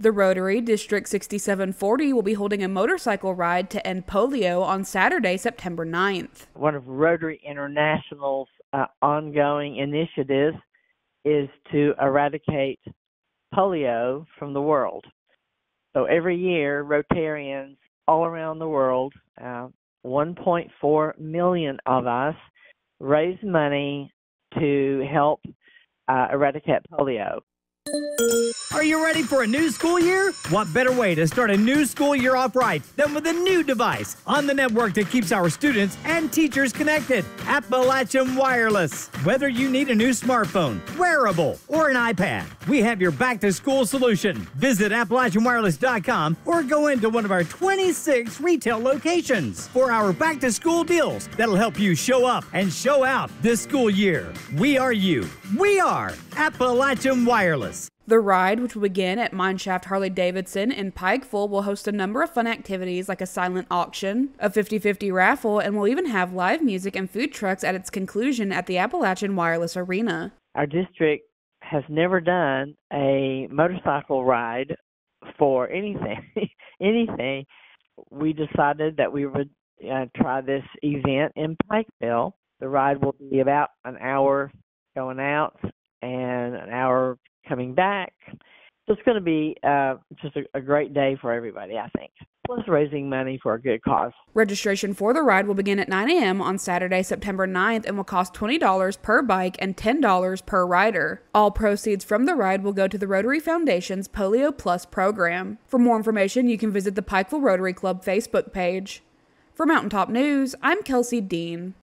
The Rotary District 6740 will be holding a motorcycle ride to end polio on Saturday, September 9th. One of Rotary International's uh, ongoing initiatives is to eradicate polio from the world. So every year, Rotarians all around the world, uh, 1.4 million of us, raise money to help uh, eradicate polio. Are you ready for a new school year? What better way to start a new school year off right than with a new device on the network that keeps our students and teachers connected? Appalachian Wireless. Whether you need a new smartphone, wearable, or an iPad, we have your back to school solution. Visit AppalachianWireless.com or go into one of our 26 retail locations for our back to school deals that'll help you show up and show out this school year. We are you. We are Appalachian Wireless. The ride, which will begin at Mineshaft Harley Davidson in Pikeville, will host a number of fun activities like a silent auction, a 50 50 raffle, and will even have live music and food trucks at its conclusion at the Appalachian Wireless Arena. Our district has never done a motorcycle ride for anything. anything. We decided that we would uh, try this event in Pikeville. The ride will be about an hour going out and an hour coming back. So it's going to be uh, just a, a great day for everybody, I think. Plus, raising money for a good cause. Registration for the ride will begin at 9 a.m. on Saturday, September 9th, and will cost $20 per bike and $10 per rider. All proceeds from the ride will go to the Rotary Foundation's Polio Plus program. For more information, you can visit the Pikeville Rotary Club Facebook page. For Mountaintop News, I'm Kelsey Dean.